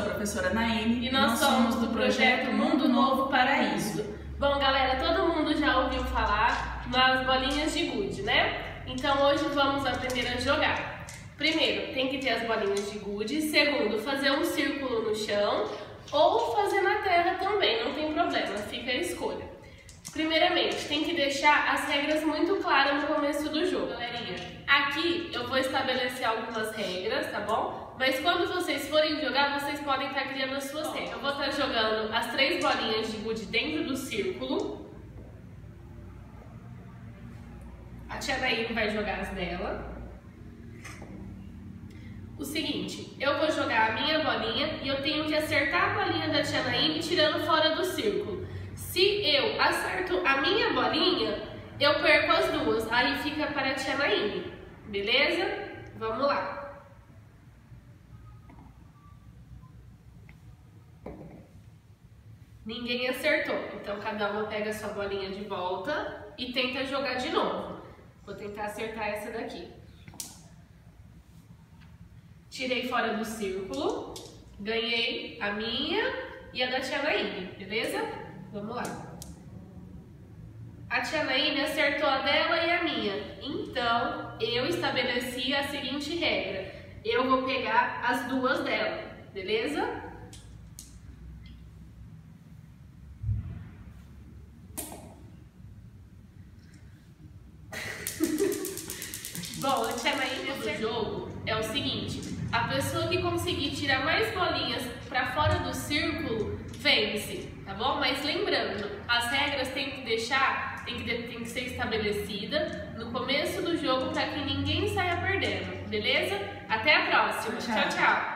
professora Naine e nós, somos do projeto Mundo Novo Paraíso. Bom, galera, todo mundo já ouviu falar nas bolinhas de gude, né? Então hoje vamos aprender a jogar. Primeiro, tem que ter as bolinhas de gude. Segundo, fazer um círculo no chão ou fazer na terra também, não tem problema, fica a escolha. Primeiramente, tem que deixar as regras muito claras no começo do jogo, vou estabelecer algumas regras, tá bom? Mas quando vocês forem jogar, vocês podem estar criando as suas regras. Eu vou estar jogando as três bolinhas de gude dentro do círculo. A tia Daíne vai jogar as dela. O seguinte, eu vou jogar a minha bolinha e eu tenho que acertar a bolinha da tia Naine tirando fora do círculo. Se eu acerto a minha bolinha, eu perco as duas. Aí fica para a tia Naine. Beleza? Vamos lá. Ninguém acertou. Então, cada uma pega a sua bolinha de volta e tenta jogar de novo. Vou tentar acertar essa daqui. Tirei fora do círculo. Ganhei a minha e a da tia Naine, beleza? Vamos lá. A tia Naine acertou a dela e a minha. Eu estabeleci a seguinte regra. Eu vou pegar as duas dela, beleza? Bom, a Naine do jogo é o seguinte. A pessoa que conseguir tirar mais bolinhas para fora do círculo, vence tá bom? Mas lembrando, as regras tem que deixar, tem que, tem que ser estabelecida no começo do jogo para que ninguém saia perdendo, beleza? Até a próxima. tchau. tchau. tchau.